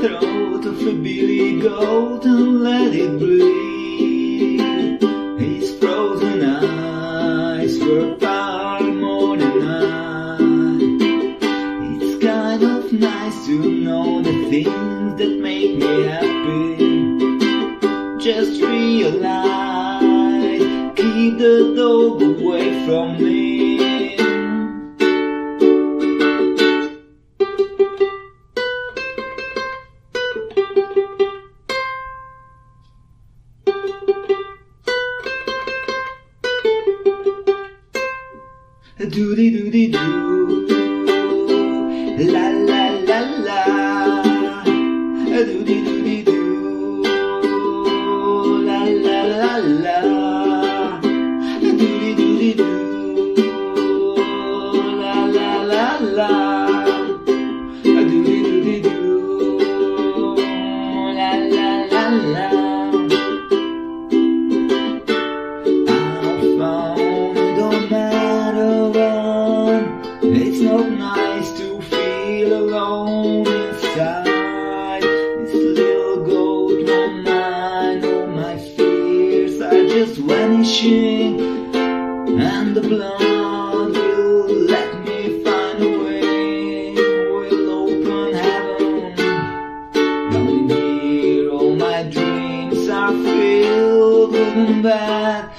throat of a billy goat and let it breathe. His frozen eyes were far more than I. It's kind of nice to know the things that make me happy. Just realize, keep the dog away from me. Doody doody doo, la la la la, doody doody doo, la la la la, doody doody doo, la la la la, doody doody doo, la la la la. Not nice to feel alone inside This little mind, all my fears are just vanishing. And the blood will let me find a way Will open heaven. Down here all my dreams are filled with bad